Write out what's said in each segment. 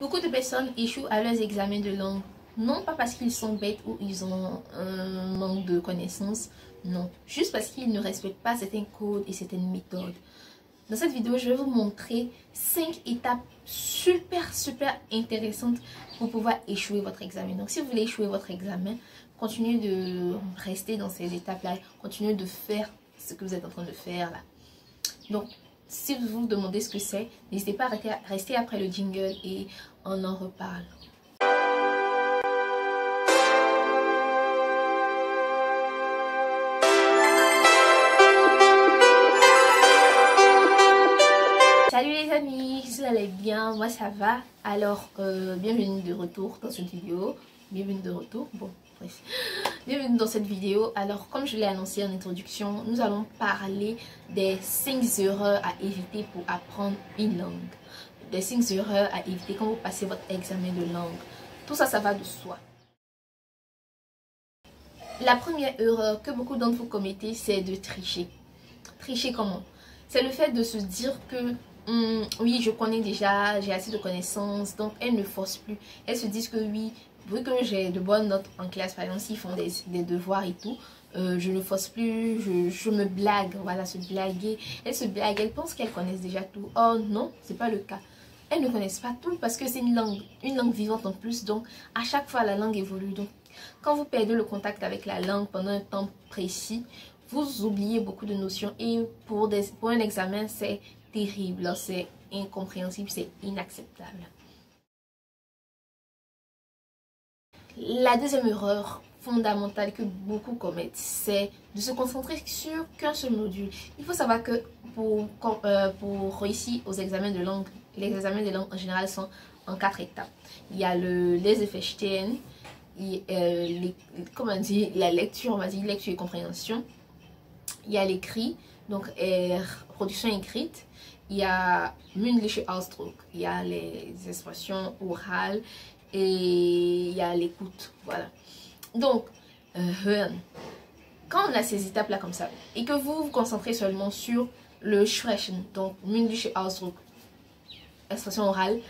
Beaucoup de personnes échouent à leurs examens de langue, non pas parce qu'ils sont bêtes ou ils ont un manque de connaissances, non, juste parce qu'ils ne respectent pas certains codes et certaines méthodes. Dans cette vidéo, je vais vous montrer 5 étapes super super intéressantes pour pouvoir échouer votre examen. Donc si vous voulez échouer votre examen, continuez de rester dans ces étapes-là, continuez de faire ce que vous êtes en train de faire là. Donc si vous vous demandez ce que c'est, n'hésitez pas à rester après le jingle et on en reparle. Salut les amis, si vous allez bien, moi ça va. Alors, euh, bienvenue de retour dans cette vidéo. Bienvenue de retour, bon, Bienvenue dans cette vidéo. Alors, comme je l'ai annoncé en introduction, nous allons parler des 5 erreurs à éviter pour apprendre une langue. Des 5 erreurs à éviter quand vous passez votre examen de langue. Tout ça, ça va de soi. La première erreur que beaucoup d'entre vous commettez, c'est de tricher. Tricher comment? C'est le fait de se dire que Hum, oui, je connais déjà, j'ai assez de connaissances, donc elles ne forcent plus. Elles se disent que oui, vu que j'ai de bonnes notes en classe, par exemple, s'ils font des, devoirs et tout, euh, je ne force plus, je, me blague, voilà, se blaguer. Elles se blaguent, elles pensent qu'elles connaissent déjà tout. Oh non, c'est pas le cas. Elles ne connaissent pas tout parce que c'est une langue, une langue vivante en plus, donc à chaque fois la langue évolue. Donc quand vous perdez le contact avec la langue pendant un temps précis, vous oubliez beaucoup de notions et pour, des, pour un examen, c'est terrible, c'est incompréhensible, c'est inacceptable. La deuxième erreur fondamentale que beaucoup commettent, c'est de se concentrer sur qu'un seul module. Il faut savoir que pour, euh, réussir aux examens de langue, les examens de langue en général sont en quatre étapes. Il y a le, les effets il, euh, les, comment dire, la lecture, on va dire lecture et compréhension. Il y a l'écrit, donc euh, production écrite il y a mündliche Ausdruck, il y a les expressions orales et il y a l'écoute. Voilà. Donc, euh, Quand on a ces étapes-là comme ça, et que vous vous concentrez seulement sur le sprechen, donc mündliche Ausdruck, expression orale,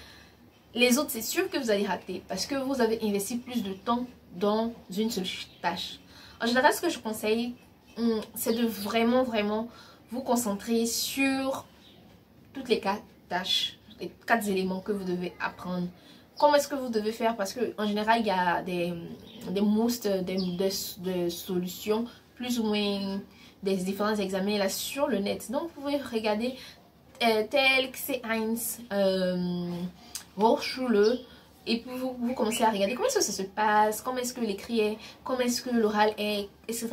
les autres, c'est sûr que vous allez rater parce que vous avez investi plus de temps dans une seule tâche. En général, ce que je conseille, hum, c'est de vraiment, vraiment vous concentrer sur toutes les quatre tâches, les quatre éléments que vous devez apprendre. Comment est-ce que vous devez faire? Parce qu'en général, il y a des, des most, des, des, solutions plus ou moins des différents examens là sur le net. Donc, vous pouvez regarder euh, tel que c'est Heinz, euh, Hochschule, et puis vous, commencez à regarder comment est-ce que ça se passe, comment est-ce que l'écrit est, comment est-ce que l'oral est, etc.,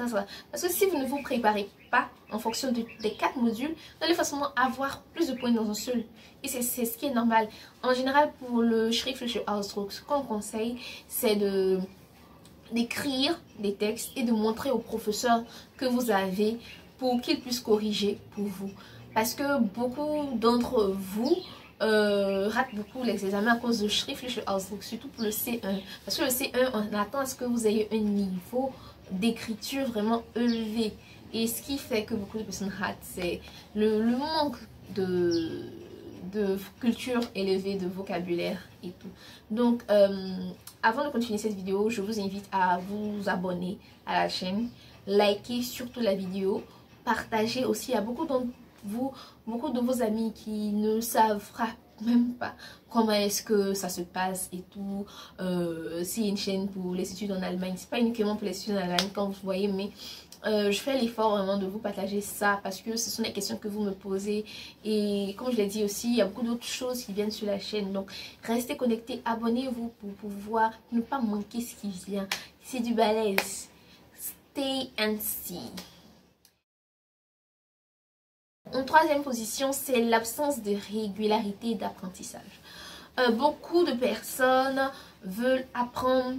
Parce que si vous ne vous préparez pas en fonction des quatre modules, vous allez forcément avoir plus de points dans un seul. Et c'est ce qui est normal. En général, pour le Schriftliche Ausdruck, ce qu'on conseille, c'est de d'écrire des textes et de montrer au professeur que vous avez pour qu'il puisse corriger pour vous. Parce que beaucoup d'entre vous euh, rate beaucoup les examens à cause de Schriftliche surtout pour le C1. Parce que le C1, on attend à ce que vous ayez un niveau d'écriture vraiment élevé. Et ce qui fait que beaucoup de personnes ratent, c'est le, manque de, culture élevée, de vocabulaire et tout. Donc, euh, avant de continuer cette vidéo, je vous invite à vous abonner à la chaîne, liker surtout la vidéo, partager aussi à beaucoup d'entre vous, beaucoup de vos amis qui ne savent même pas comment est-ce que ça se passe et tout. Euh, c'est une chaîne pour les études en Allemagne. C'est pas uniquement pour les études en Allemagne, comme vous voyez, mais euh, je fais l'effort vraiment de vous partager ça parce que ce sont des questions que vous me posez et comme je l'ai dit aussi il y a beaucoup d'autres choses qui viennent sur la chaîne donc restez connectés abonnez-vous pour pouvoir ne pas manquer ce qui vient c'est du balèze stay and see en troisième position, c'est l'absence de régularité d'apprentissage. Euh, beaucoup de personnes veulent apprendre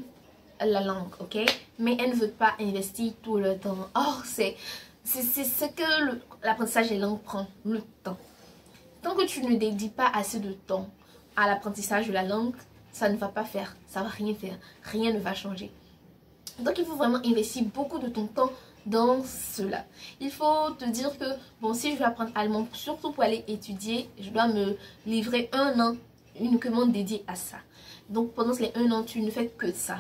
la langue, ok? Mais elles ne veulent pas investir tout le temps. Or, c'est ce que l'apprentissage des langues prend, le temps. Tant que tu ne dédies pas assez de temps à l'apprentissage de la langue, ça ne va pas faire, ça va rien faire, rien ne va changer. Donc il faut vraiment investir beaucoup de ton temps dans cela. Il faut te dire que, bon, si je veux apprendre allemand, surtout pour aller étudier, je dois me livrer un an uniquement dédié à ça. Donc pendant les un an, tu ne fais que ça.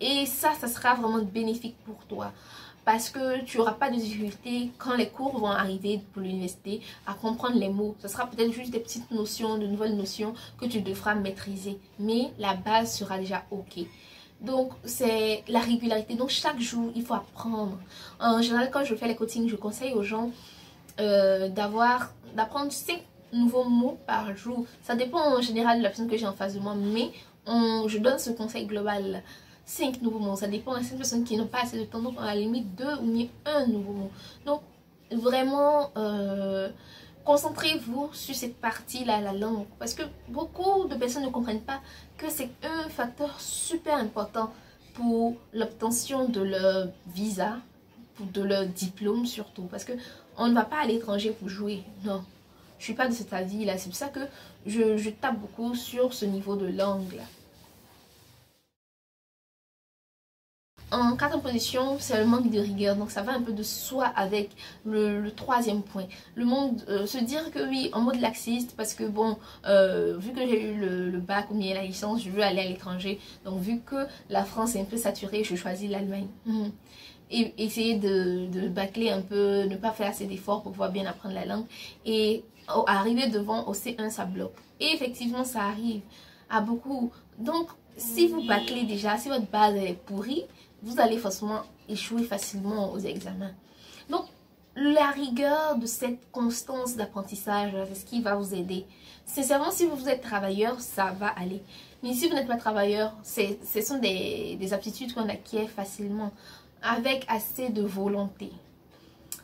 Et ça, ça sera vraiment bénéfique pour toi. Parce que tu n'auras pas de difficulté quand les cours vont arriver pour l'université à comprendre les mots. Ce sera peut-être juste des petites notions, de nouvelles notions que tu devras maîtriser. Mais la base sera déjà OK. Donc, c'est la régularité. Donc, chaque jour, il faut apprendre. En général, quand je fais les coachings, je conseille aux gens euh, d'avoir, d'apprendre 5 nouveaux mots par jour. Ça dépend en général de la personne que j'ai en face de moi, mais je donne ce conseil global. 5 nouveaux mots, ça dépend de 5 personnes qui n'ont pas assez de temps, donc à la limite 2 ou mieux un nouveau mot. Donc, vraiment, euh, concentrez-vous sur cette partie-là, la langue. Parce que beaucoup de personnes ne comprennent pas que c'est un facteur super important pour l'obtention de leur visa, de leur diplôme surtout. Parce que on ne va pas à l'étranger pour jouer, non. Je suis pas de cet avis-là. C'est pour ça que je, je tape beaucoup sur ce niveau de langue-là. En quatrième position, c'est le manque de rigueur. Donc ça va un peu de soi avec le, troisième point. Le monde, euh, se dire que oui, en mode laxiste, parce que bon, euh, vu que j'ai eu le, bac ou bien la licence, je veux aller à l'étranger. Donc vu que la France est un peu saturée, je choisis l'Allemagne. Mhm. Et essayer de, de bâcler un peu, ne pas faire assez d'efforts pour pouvoir bien apprendre la langue. Et arriver devant au C1, ça bloque. Et effectivement, ça arrive à beaucoup. Donc, si vous bâclez déjà, si votre base est pourrie, vous allez forcément échouer facilement aux examens. Donc, la rigueur de cette constance d'apprentissage, c'est ce qui va vous aider. Sincèrement, si vous êtes travailleur, ça va aller. Mais si vous n'êtes pas travailleur, ce sont des, des aptitudes qu'on acquiert facilement avec assez de volonté.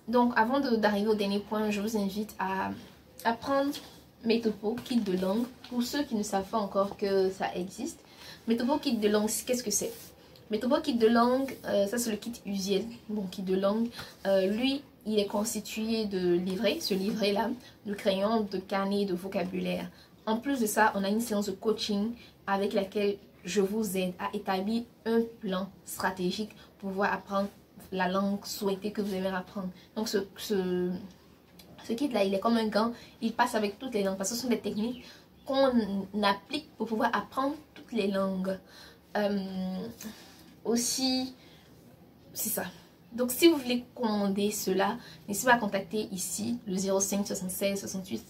Donc, avant d'arriver au dernier point, je vous invite à apprendre Metopo, kit de langue. Pour ceux qui ne savent pas encore que ça existe, Metopo, kit de langue, qu'est-ce que c'est? Metopo kit de langue, euh, ça c'est le kit usuel, bon kit de langue. Euh, lui, il est constitué de livrets, ce livret-là, de crayons, de carnets, de vocabulaire. En plus de ça, on a une séance de coaching avec laquelle je vous aide à établir un plan stratégique pour pouvoir apprendre la langue souhaitée que vous aimez apprendre. Donc ce, ce, ce kit-là, il est comme un gant, il passe avec toutes les langues parce que ce sont des techniques qu'on applique pour pouvoir apprendre toutes les langues. Euh, aussi, c'est ça. Donc, si vous voulez commander cela, n'hésitez pas à contacter ici le 05 76 68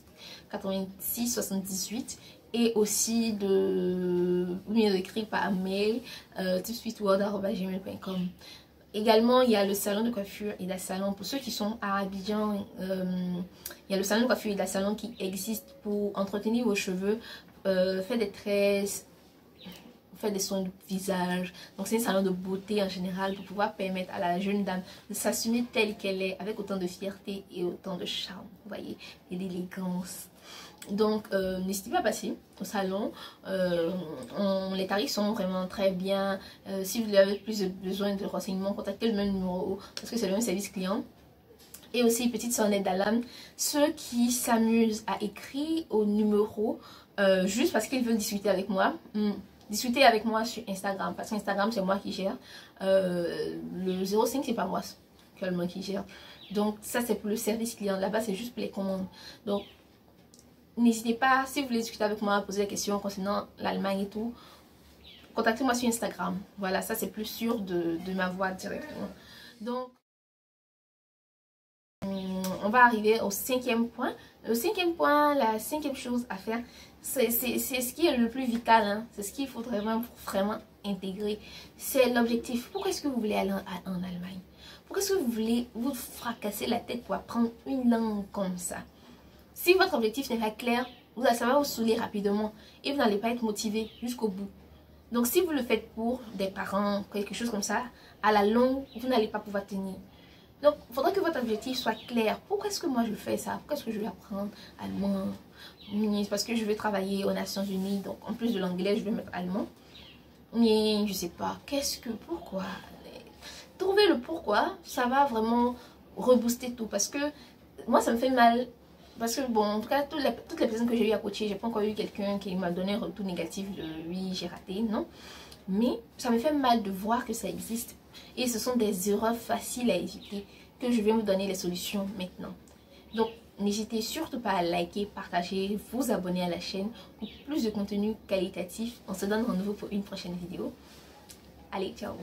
86 78 et aussi de vous écrire par mail euh, Également, il y a le salon de coiffure et salon. Pour ceux qui sont à Abidjan, euh, il y a le salon de coiffure et salon qui existe pour entretenir vos cheveux, euh, faire des tresses, faire des soins de visage. Donc c'est un salon de beauté en général pour pouvoir permettre à la jeune dame de s'assumer telle qu'elle est avec autant de fierté et autant de charme, vous voyez, et d'élégance. Donc euh, n'hésitez pas à passer au salon. Euh, les tarifs sont vraiment très bien. Euh, si vous avez plus de besoin de renseignements, contactez le même numéro parce que c'est le même service client. Et aussi, petite sonnette d'alarme, ceux qui s'amusent à écrire au numéro juste parce qu'ils veulent discuter avec moi. Hmm, discuter avec moi sur Instagram. Parce qu'Instagram, c'est moi qui gère. Euh, le 05, c'est pas moi seulement qui gère. Donc, ça, c'est pour le service client. Là-bas, c'est juste pour les commandes. Donc, n'hésitez pas, si vous voulez discuter avec moi, poser des questions concernant l'Allemagne et tout, contactez-moi sur Instagram. Voilà, ça, c'est plus sûr de, de ma voix directement. Donc, on va arriver au cinquième point. Le cinquième point, la cinquième chose à faire, c'est ce qui est le plus vital. Hein. C'est ce qu'il faudrait vraiment, vraiment intégrer. C'est l'objectif. Pourquoi est-ce que vous voulez aller en, Allemagne? Pourquoi est-ce que vous voulez vous fracasser la tête pour apprendre une langue comme ça? Si votre objectif n'est pas clair, ça va vous saouler rapidement et vous n'allez pas être motivé jusqu'au bout. Donc si vous le faites pour des parents, quelque chose comme ça, à la longue, vous n'allez pas pouvoir tenir. Donc, il faudrait que votre objectif soit clair. Pourquoi est-ce que moi je fais ça? Pourquoi est-ce que je vais apprendre allemand? Parce que je vais travailler aux Nations Unies. Donc, en plus de l'anglais, je vais mettre allemand. Mais je sais pas. Qu'est-ce que Pourquoi? Trouver le pourquoi, ça va vraiment rebooster tout. Parce que moi, ça me fait mal. Parce que, bon, en tout cas, toutes les, toutes les personnes que j'ai eu à coacher, j'ai pas encore eu quelqu'un qui m'a donné un retour négatif de oui, j'ai raté, non. Mais ça me fait mal de voir que ça existe et ce sont des erreurs faciles à éviter que je vais vous donner les solutions maintenant. Donc, N'hésitez surtout pas à liker, partager, vous abonner à la chaîne pour plus de contenu qualitatif. On se donne rendez-vous pour une prochaine vidéo. Allez, ciao